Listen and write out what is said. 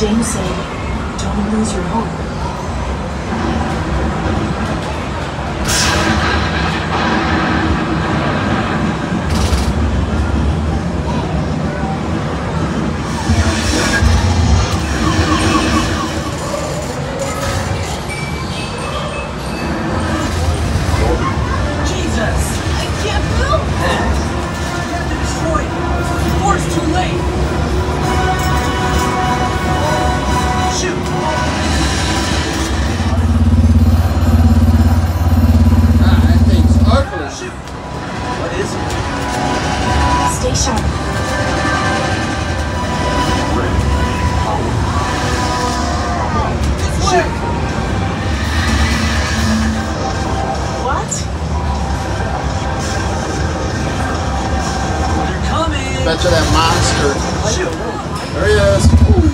James said, don't lose your hope. Stay sharp. This way! What? They're coming! Bet you that monster. Shoot! There he is. Ooh.